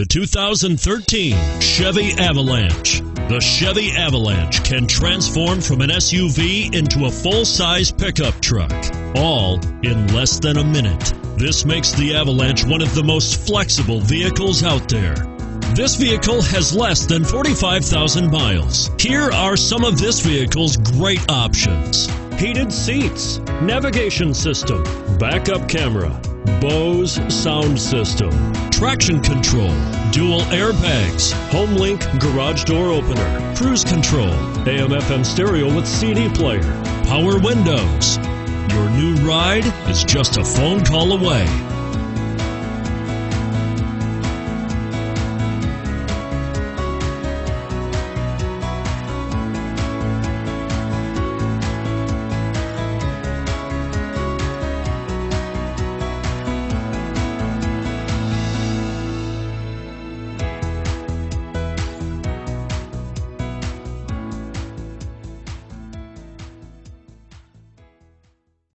The 2013 Chevy Avalanche. The Chevy Avalanche can transform from an SUV into a full size pickup truck, all in less than a minute. This makes the Avalanche one of the most flexible vehicles out there. This vehicle has less than 45,000 miles. Here are some of this vehicle's great options heated seats, navigation system, backup camera, Bose sound system, traction control, dual airbags, HomeLink garage door opener, cruise control, AM FM stereo with CD player, power windows. Your new ride is just a phone call away.